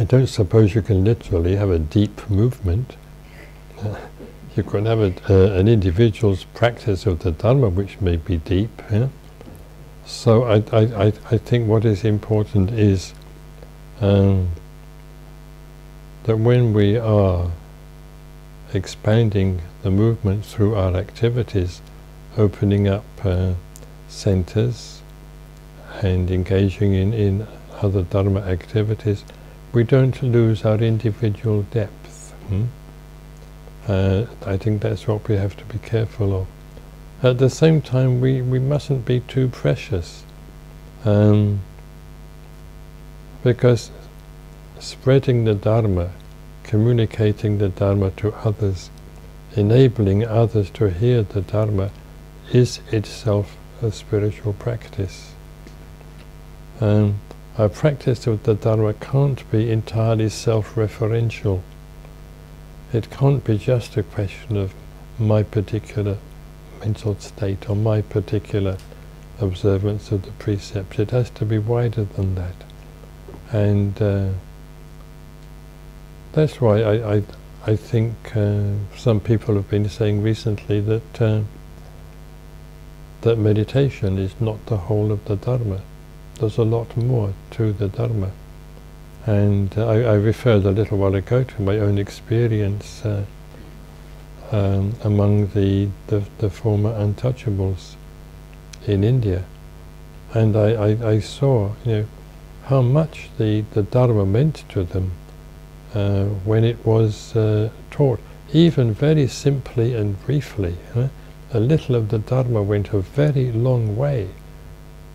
I don't suppose you can literally have a deep movement. You can have a, uh, an individual's practice of the Dharma which may be deep. Yeah? So I, I, I think what is important is um, that when we are expanding the movement through our activities, opening up uh, centers and engaging in, in other Dharma activities, we don't lose our individual depth. Hmm? Uh, I think that's what we have to be careful of. At the same time, we, we mustn't be too precious. Um, because spreading the Dharma, communicating the Dharma to others, enabling others to hear the Dharma is itself a spiritual practice. Um, our practice of the Dharma can't be entirely self-referential. It can't be just a question of my particular mental state or my particular observance of the precepts. It has to be wider than that. And uh, that's why I, I, I think uh, some people have been saying recently that uh, that meditation is not the whole of the Dharma. There's a lot more to the Dharma. And uh, I, I, referred a little while ago to my own experience uh, um, among the, the, the, former untouchables in India. And I, I, I, saw you know, how much the, the Dharma meant to them uh, when it was uh, taught, even very simply and briefly. a little of the Dharma went a very long way,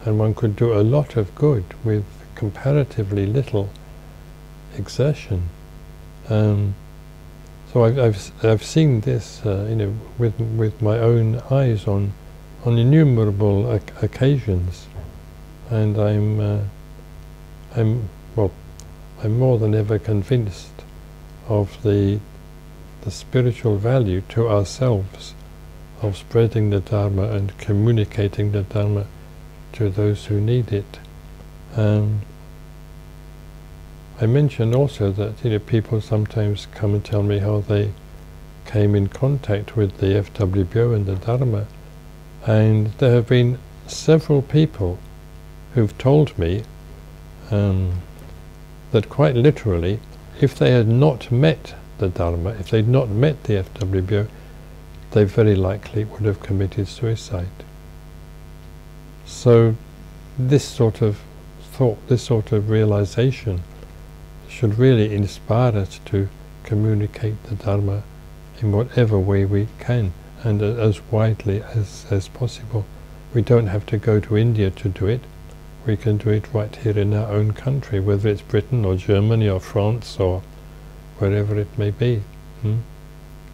and one could do a lot of good with comparatively little exertion. Um, so I've, I've, I've seen this, uh, you know, with with my own eyes on on innumerable occasions, and I'm uh, I'm well I'm more than ever convinced of the, the spiritual value to ourselves of spreading the Dharma and communicating the Dharma to those who need it. Um, I mentioned also that you know people sometimes come and tell me how they came in contact with the FWBO and the Dharma, and there have been several people who've told me um, that quite literally, if they had not met the Dharma, if they'd not met the FWBO, they very likely would have committed suicide. So this sort of thought, this sort of realization should really inspire us to communicate the Dharma in whatever way we can and as widely as, as possible. We don't have to go to India to do it we can do it right here in our own country, whether it's Britain or Germany or France or wherever it may be. Hmm?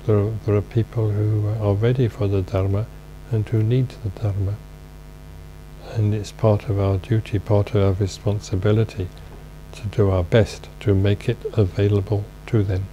There, are, there are people who are ready for the Dharma and who need the Dharma. And it's part of our duty, part of our responsibility to do our best to make it available to them.